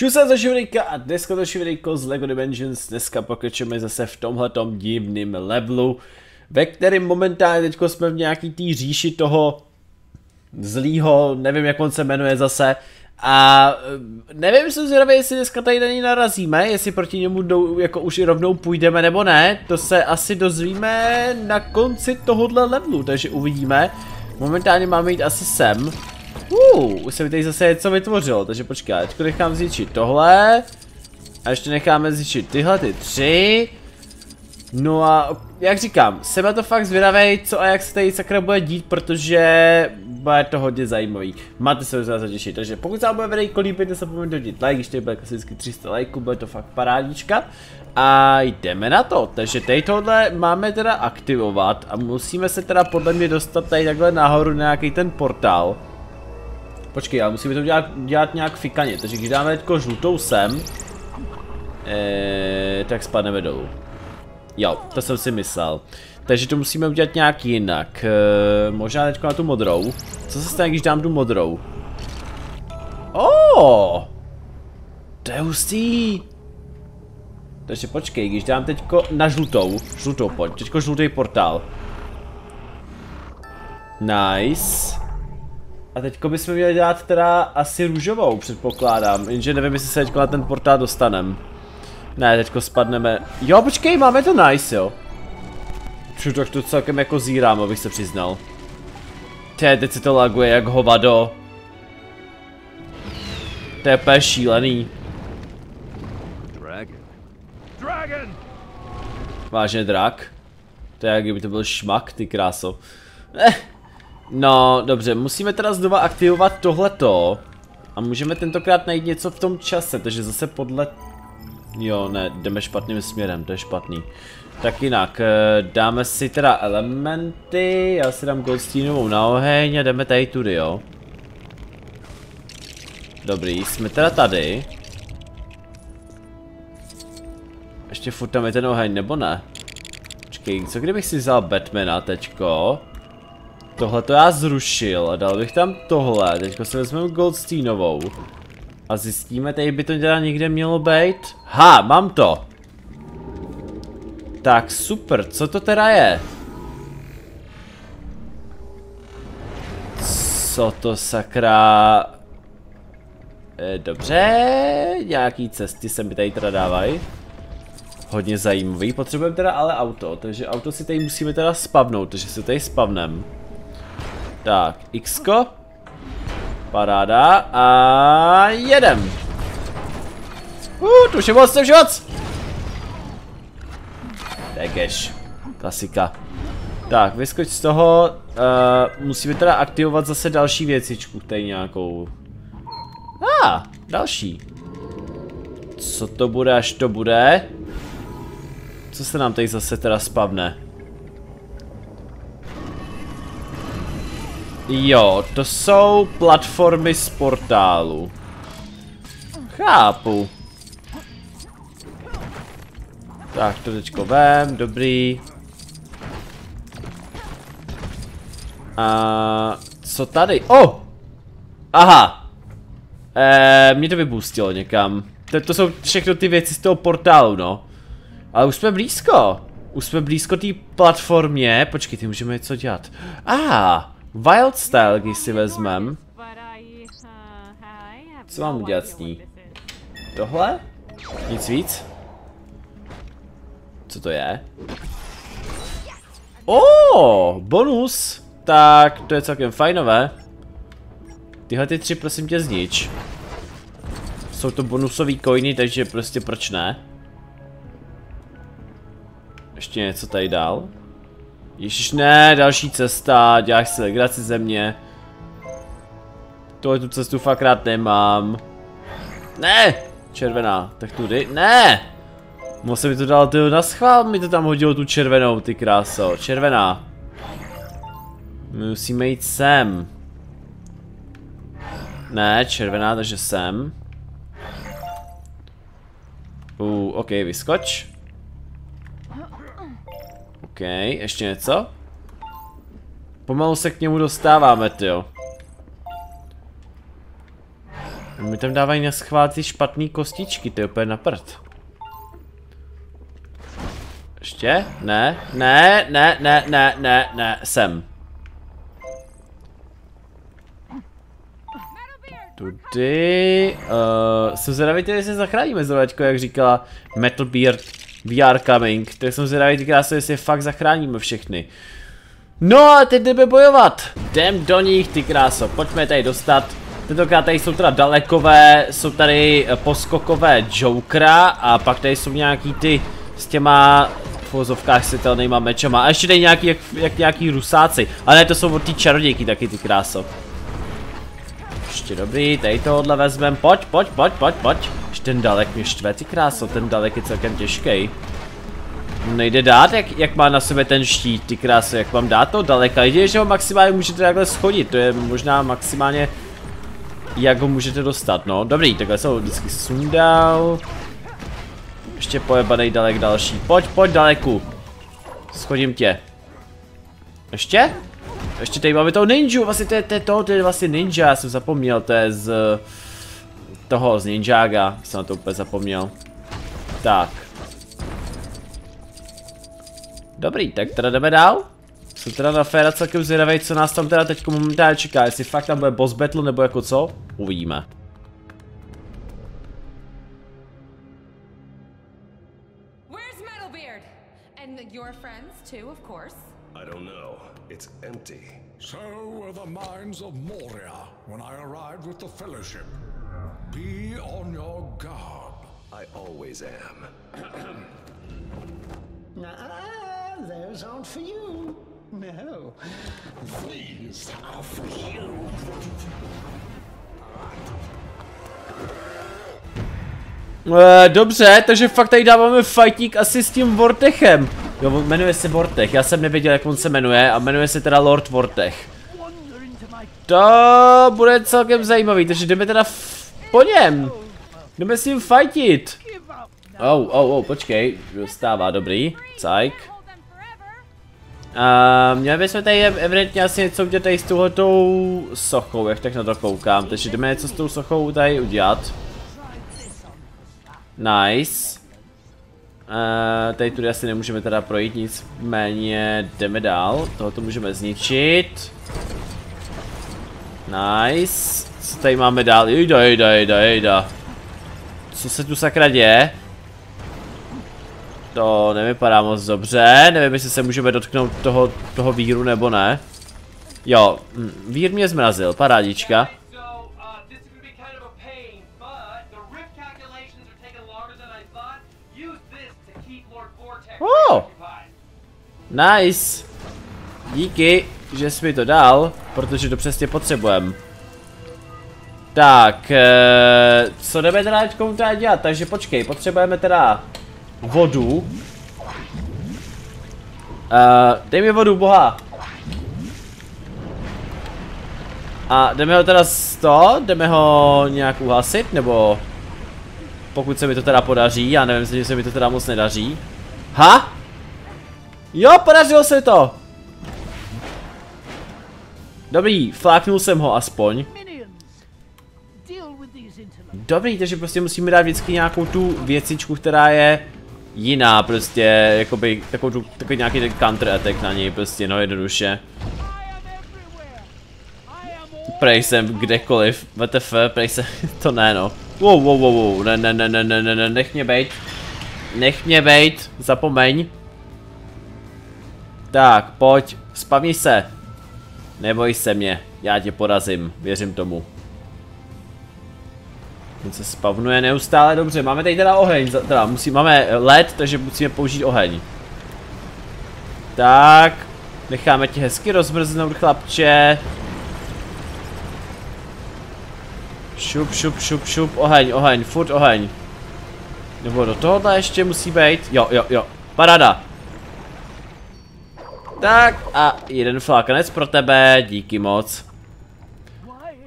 Čus za Šivrejka a dneska to Šivrejko z LEGO Dimensions. Dneska pokračujeme zase v tomhletom divným levelu, ve kterém momentálně teďko jsme v nějaký té říši toho zlýho, nevím jak on se jmenuje zase. A eh, nevím, jsem zvědavý, jestli dneska tady na něj narazíme, jestli proti němu jdou, jako už i rovnou půjdeme nebo ne. To se asi dozvíme na konci tohohle levelu, takže uvidíme. Momentálně máme jít asi sem. Uh, už se mi tady zase něco vytvořilo, takže počkej, teďko nechám zničit tohle. A ještě necháme zničit tyhle ty tři. No a jak říkám, jsem na to fakt zvědavý, co a jak se tady sakra bude dít, protože bude to hodně zajímavý. Máte se za těšit, takže pokud se vám bude videjko líbit, nezapomeňte hodit like, tady bude klasicky 300 lajků, bude to fakt parádička. A jdeme na to, takže tady tohle máme teda aktivovat a musíme se teda podle mě dostat tady takhle nahoru na nějaký ten portál. Počkej, ale musíme to dělat, dělat nějak fikaně, takže když dáme teďko žlutou sem, ee, tak spadneme dolů. Jo, to jsem si myslel. Takže to musíme udělat nějak jinak. E, možná teďko na tu modrou. Co se stane, když dám tu modrou? Oh! To je hustý. Takže počkej, když dám teďko na žlutou, žlutou pojď, teďko žlutý portál. Nice. A teďko bychom měli dělat teda asi růžovou, předpokládám, jenže nevím, jestli se teďko na ten portál dostanem. Ne, teďko spadneme. Jo, počkej, máme to nice, jo. Ču, tak to celkem jako zírám, abych se přiznal. Té, teď se to laguje jak hovado. To je úplně šílený. Dragon. Dragon! Vážně drak? To je jak kdyby to byl šmak, ty kráso. Eh. No, dobře, musíme teda znova aktivovat tohleto. A můžeme tentokrát najít něco v tom čase, takže zase podle... Jo, ne, jdeme špatným směrem, to je špatný. Tak jinak, eh, dáme si teda elementy, já si dám Goldsteinovou na oheň a jdeme tady tudy, jo. Dobrý, jsme teda tady. Ještě furt tam je ten oheň, nebo ne? Počkej, co kdybych si vzal Batmana teďko? Tohle to já zrušil a dal bych tam tohle, teďko si vezmeme Goldsteinovou. A zjistíme, tady by to teda někde mělo být. Ha, mám to! Tak super, co to teda je? Co to sakra... E, dobře, nějaký cesty se mi tady teda dávají. Hodně zajímavý, potřebujeme teda ale auto, takže auto si tady musíme teda spavnout, takže si tady spavnem. Tak, x -ko. Paráda a jedem. Uh, tu je moc, to už je moc. Tegeš. Klasika. Tak, vyskoč z toho. Uh, musíme teda aktivovat zase další věcičku, tady nějakou. A, ah, další. Co to bude, až to bude? Co se nám tady zase teda spavne? Jo, to jsou platformy z portálu. Chápu. Tak, to teďko vem, dobrý. A co tady? Oh! Aha! Eee, mě to vybustilo někam. To, to jsou všechno ty věci z toho portálu, no. Ale už jsme blízko. Už jsme blízko té platformě. Počkejte, můžeme něco dělat. Ah, Wild Style, když si vezmem. Co mám udělat s ní? Tohle? Nic víc? Co to je? Oh, bonus! Tak, to je celkem fajnové. Tyhle ty tři prosím tě znič. Jsou to bonusové coiny, takže prostě proč ne? Ještě něco tady dál? Ježiš, ne, další cesta, děláš si legraci ze mě. Tohle tu cestu fakt rád nemám. Ne! Červená, tak tudy, ne! Musím mi to dal tyho na schvál, mi to tam hodilo tu červenou, ty kráso, červená. My musíme jít sem. Ne, červená, takže sem. Uh, ok, vyskoč. OK, ještě něco? Pomalu se k němu dostáváme, jo. My tam dávají na schvál ty špatný kostičky, je úplně na prd. Ještě? Ne, ne, ne, ne, ne, ne, ne, sem. Tudy, uh, jsem zvědavý, jestli se zachráníme zrovnačko, jak říkala Metal Beard VR coming, tak jsem zvědavý ty krásy, jestli fakt zachráníme všechny. No a teď jdeme bojovat, jdem do nich ty kráso, pojďme tady dostat. Tentokrát tady jsou teda dalekové, jsou tady eh, poskokové Jokera a pak tady jsou nějaký ty s těma v vozovkách světelnýma mečema. A ještě tady nějaký, jak, jak nějaký rusáci. Ale ne, to jsou od té čarodějky taky ty kráso. Ještě dobrý, tady tohle vezmem, pojď, pojď, pojď, pojď, pojď. Ještě ten dalek mě štve, ty kráso, ten dalek je celkem těžký. Nejde dát, jak, jak má na sebe ten štít, ty kráso, jak mám dát to daleka. Jedině, že ho maximálně můžete takhle schodit, to je možná maximálně jak ho můžete dostat, no. Dobrý, takhle jsem ho vždycky sundal. Ještě pojebanej dalek další. Pojď, pojď daleku. Schodím tě. Ještě? Ještě tady máme toho ninju, vlastně to je, to je to, to je vlastně ninja, já jsem zapomněl, to je z toho, z ninjaga, jsem na to úplně zapomněl. Tak. Dobrý, tak teda jdeme dál. Jsem teda na féra celkem zvědavý, co nás tam teda teď momentálně čeká, jestli fakt tam bude boss battle nebo jako co, uvidíme. Empty. So were the mines of Moria when I arrived with the Fellowship. Be on your guard. I always am. Ah, those aren't for you. No, these are for you. E, dobře, takže fakt tady dáváme fajtík asi s tím Vortechem. Jo, jmenuje se Vortech, já jsem nevěděl, jak on se jmenuje a jmenuje se teda Lord Vortech. To bude celkem zajímavý, takže jdeme teda po něm. Jdeme s ním fajtit. Oh, oh, oh, počkej, dostává, dobrý, cajk. A měli bychom tady evidentně asi něco udělat tady s touhletou sochou, jak tak na to koukám, takže jdeme něco s tou sochou tady udělat. Nice. Uh, tady tudy asi nemůžeme teda projít, nicméně jdeme dál, tohoto můžeme zničit. Nice. Co tady máme dál? Jejda, jejda, jejda, jejda. Co se tu sakra děje? To nevypadá moc dobře, nevím jestli se můžeme dotknout toho, toho víru nebo ne. Jo, hm, vír mě zmrazil, parádička. Nice. Díky, že jsi mi to dal, protože to přesně potřebujem. Tak, eh, co jdeme teda teď teda dělat? Takže počkej, potřebujeme teda vodu. Uh, dej mi vodu, boha. A jdeme ho teda z to, jdeme ho nějak uhasit, nebo pokud se mi to teda podaří, já nevím, že se mi to teda moc nedaří. Ha? Jo, podařilo se to! Dobrý, fláknul jsem ho aspoň. Dobrý, takže prostě musíme dát vždycky nějakou tu věcičku, která je jiná, prostě, jakoby, takovou tu, takový nějaký ten counter attack na něj, prostě, no jednoduše. Prej jsem kdekoliv, vtf, prej jsem, to ne no. Wow, wow, wow, wow, ne, ne, ne, ne, ne, ne, nech mě bejt. Nech mě bejt, zapomeň. Tak, pojď, spavni se. Neboj se mě, já tě porazím, věřím tomu. On se spavnuje neustále, dobře, máme tady teda oheň, teda musí, máme led, takže musíme použít oheň. Tak, necháme tě hezky rozmrznout, chlapče. Šup, šup, šup, šup, oheň, oheň, furt oheň. Nebo do tohohle ještě musí být, jo, jo, jo, parada. Tak a jeden flákanec pro tebe, díky moc.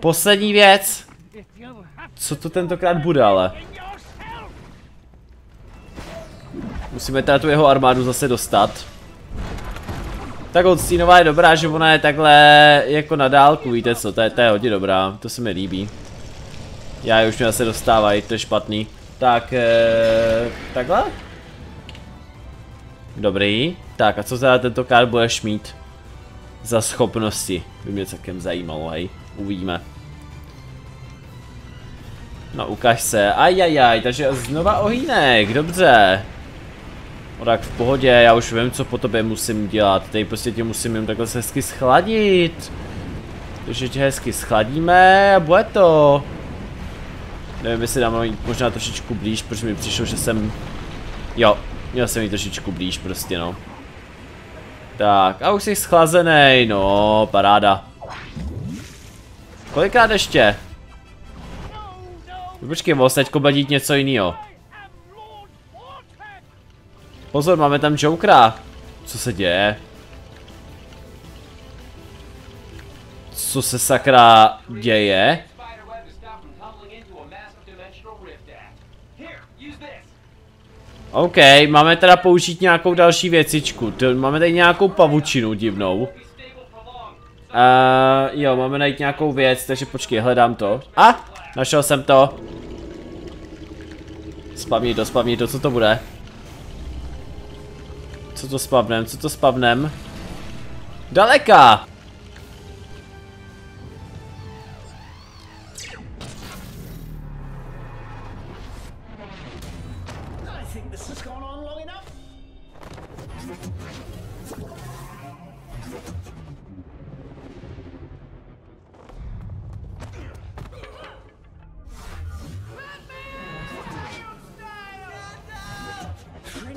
Poslední věc. Co to tentokrát bude ale? Musíme teda tu jeho armádu zase dostat. Tak odstínová je dobrá, že ona je takhle jako na dálku, víte co, to je, to je hodně dobrá, to se mi líbí. Já už mě zase dostávají, to je špatný. Tak, eh, takhle? Dobrý. Tak a co za tento kár budeš mít? Za schopnosti. By mě celkem zajímalo, hej. Uvidíme. No ukaž se, ajajaj, takže znova ohýnek, dobře. No tak v pohodě, já už vím, co po tobě musím dělat. Tady prostě tě musím jen takhle hezky schladit. Takže tě hezky schladíme a bude to. Nevím, jestli dám jít možná trošičku blíž, protože mi přišlo, že jsem... Jo, měl jsem jít trošičku blíž prostě no. Tak, a už jsi schlazený, no, paráda. Kolikrát ještě? Počkej, mohl teďko badit něco jiného. Pozor, máme tam Jokera. Co se děje? Co se sakra děje? OK, máme teda použít nějakou další věcičku. Máme tady nějakou pavučinu divnou. Uh, jo, máme najít nějakou věc, takže počkej, hledám to. A, našel jsem to. Spavni to, spavni to, co to bude? Co to spavnem, co to spavnem? Daleka!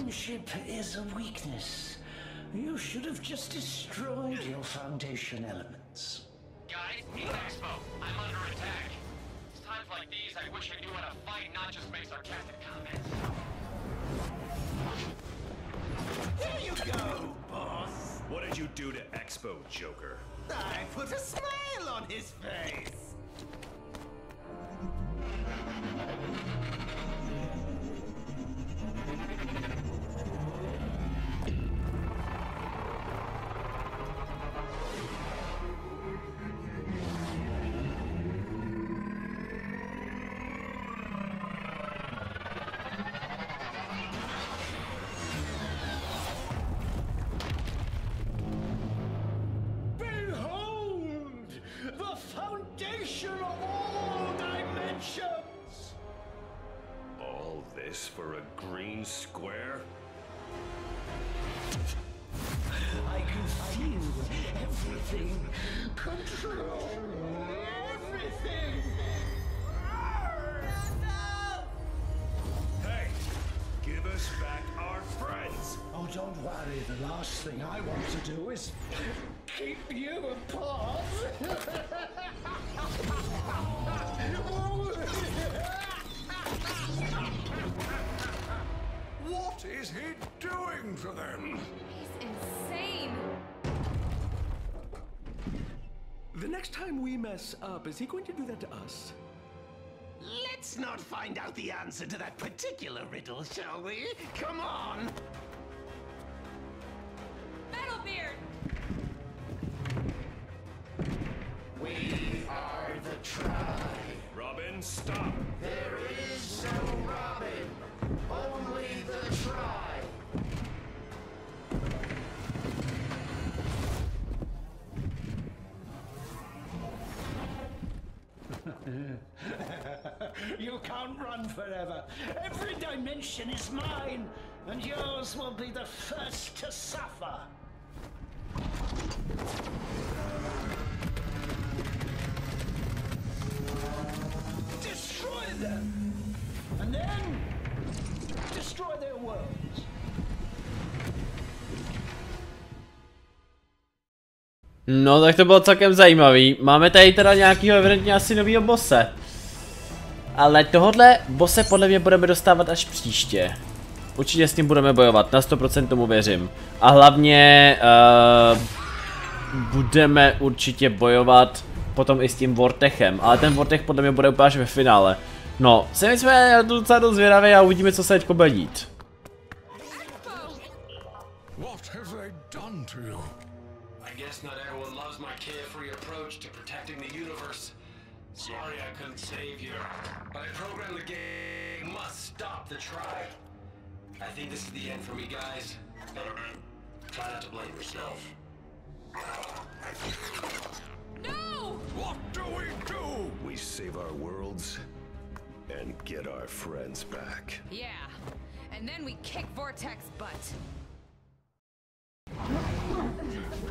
Friendship is a weakness. You should have just destroyed your foundation elements. Guys, it's Expo. I'm under attack. It's times like these I wish I knew how to fight, not just make sarcastic comments. Here you go, boss. What did you do to Expo, Joker? I put a smile on his face. This for a green square? I can feel everything. Control everything. Hey! Give us back our friends! Oh, don't worry. The last thing I want to do is keep you apart. Oh, is he doing to them? He's insane. The next time we mess up, is he going to do that to us? Let's not find out the answer to that particular riddle, shall we? Come on! Every dimension is mine, and yours will be the first to suffer. Destroy them! And then destroy their worlds. No tak to bylo celkem zajímavý. Máme tady teda nějakýho evidentně asi novýho bose. Ale tohle bose podle mě budeme dostávat až příště. Určitě s ním budeme bojovat, na 100% tomu věřím. A hlavně uh, budeme určitě bojovat potom i s tím Vortechem, ale ten Vortech podle mě bude úplně až ve finále. No, se my jsme docela dost zvědaví a uvidíme, co se teďko bude dít. The tribe. I think this is the end for me, guys. Try not to blame yourself. No! What do we do? We save our worlds and get our friends back. Yeah. And then we kick Vortex butt.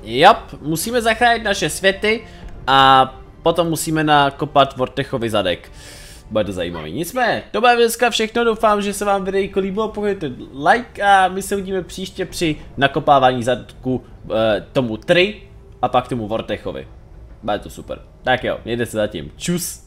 Jap, musíme zachránit naše světy a potom musíme nakopat Vortechovi zadek. Bude to zajímavý. Nicméně, to bude dneska všechno, doufám, že se vám videjko líbilo, pokud like a my se uvidíme příště při nakopávání zadku e, tomu 3 a pak tomu Vortechovi. Bude to super. Tak jo, mějte se zatím. Čus.